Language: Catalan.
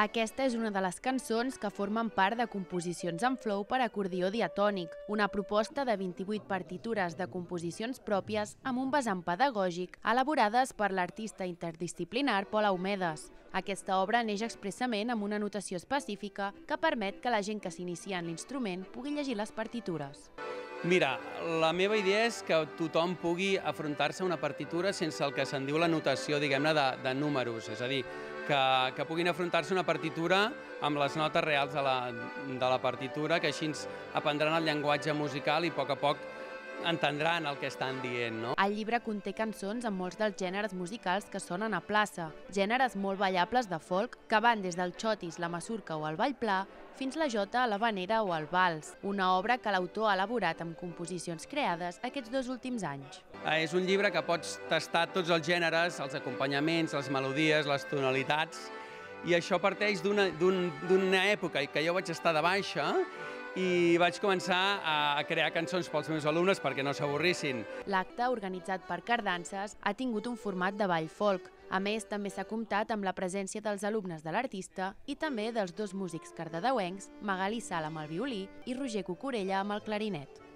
Aquesta és una de les cançons que formen part de composicions en flow per acordió diatònic, una proposta de 28 partitures de composicions pròpies amb un vessant pedagògic elaborades per l'artista interdisciplinar Pol Aumedes. Aquesta obra neix expressament amb una notació específica que permet que la gent que s'inicia en l'instrument pugui llegir les partitures. Mira, la meva idea és que tothom pugui afrontar-se a una partitura sense el que se'n diu la notació, diguem-ne, de, de números. És a dir, que, que puguin afrontar-se una partitura amb les notes reals de la, de la partitura, que així aprendran el llenguatge musical i a poc a poc entendran el que estan dient, no? El llibre conté cançons amb molts dels gèneres musicals que sonen a plaça, gèneres molt ballables de folk que van des del xotis, la masurca o el ball pla fins la jota, la vanera o el vals, una obra que l'autor ha elaborat amb composicions creades aquests dos últims anys. Eh, és un llibre que pots tastar tots els gèneres, els acompanyaments, les melodies, les tonalitats, i això parteix d'una un, època que jo vaig estar de baixa i vaig començar a crear cançons pels meus alumnes perquè no s'avorrissin. L'acte, organitzat per Cardances, ha tingut un format de ball folk. A més, també s'ha comptat amb la presència dels alumnes de l'artista i també dels dos músics cardedeuencs, Magali Sala amb el violí i Roger Cucurella amb el clarinet.